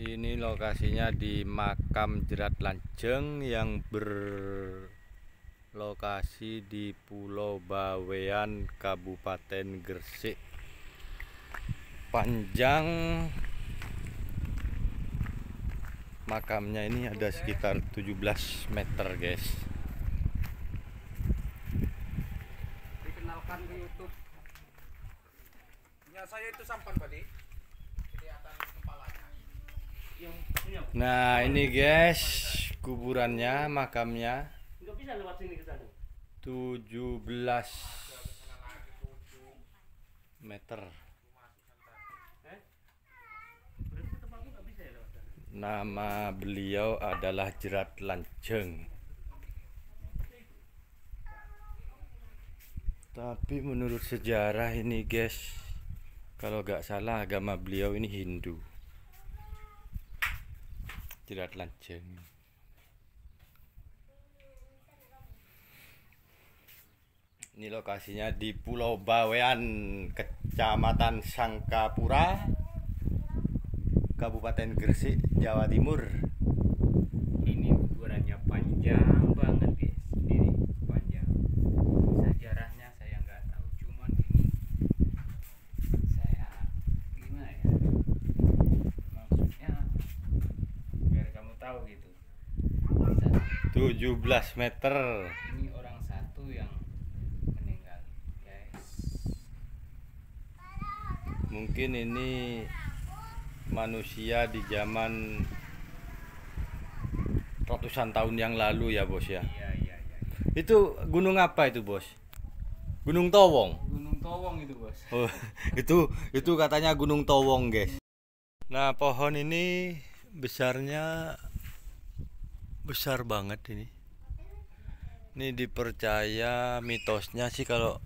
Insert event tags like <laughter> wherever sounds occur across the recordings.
Ini lokasinya di makam Jerat Lanjeng yang berlokasi di Pulau Bawean, Kabupaten Gresik. Panjang makamnya ini ada sekitar 17 meter, guys. dikenalkan ke YouTube. Ya saya itu sampan tadi. Kelihatan kepalanya. yang ini apa? Nah, ini guys, kuburannya, makamnya Nggak bisa lewat sini ke sana. 17 meter. Eh? Ya. Nama beliau adalah Jerat Lanjeng. Tapi menurut sejarah ini guys, kalau gak salah agama beliau ini Hindu. Jerat Lanjeng. Ini lokasinya di Pulau Bawean, Kecamatan Sangkapura, Kabupaten Gresik, Jawa Timur. ini kuburannya panjang banget guys ini panjang sejarahnya saya nggak tahu cuman ini saya gimana ya maksudnya tahu gitu Bisa- 17 meter. ini orang satu yang meninggal guys Mungkin ini manusia di zaman ratusan tahun yang lalu ya, Bos ya. iya iya iya Itu gunung apa itu, Bos? Gunung Towong. Gunung Towong itu bos Oh, <laughs> itu itu katanya Gunung Towong, guys. Nah, pohon ini besarnya besar banget ini. Ini dipercaya mitosnya sih kalau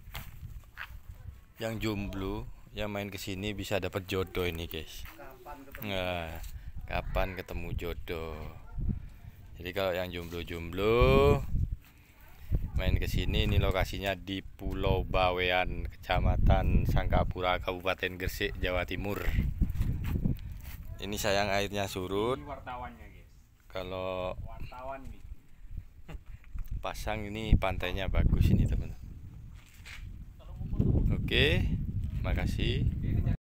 yang jomblo yang main ke sini bisa dapat jodoh ini, guys. Kapan? Nah, kapan ketemu jodoh? Jadi kalau yang jomblo-jomblo main ke sini ini lokasinya di Pulau Bawean, Kecamatan Sangkapura, Kabupaten Gresik, Jawa Timur. Ini sayang airnya surut. ini wartawannya Kalau wartawan nih <laughs> pasang ini pantainya bagus ini, teman. Oke, makasih.